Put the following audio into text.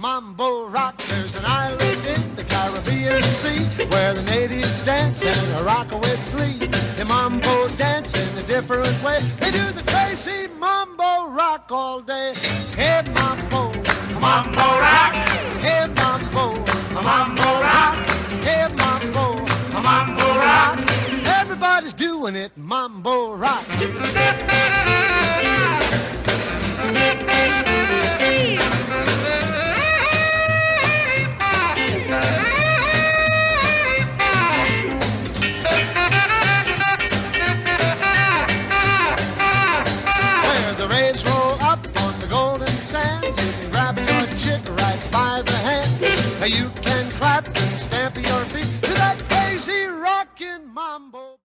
mambo rock. There's an island in the Caribbean Sea where the natives dance and rock with glee. They mambo dance in a different way. They do the crazy mambo rock all day. Hey mambo, Mambo rock, hey mambo, mambo rock, hey mambo. mambo rock. Everybody's doing it, mambo rock. grab your chick right by the hand. You can clap and stamp your feet to that crazy rockin' mambo.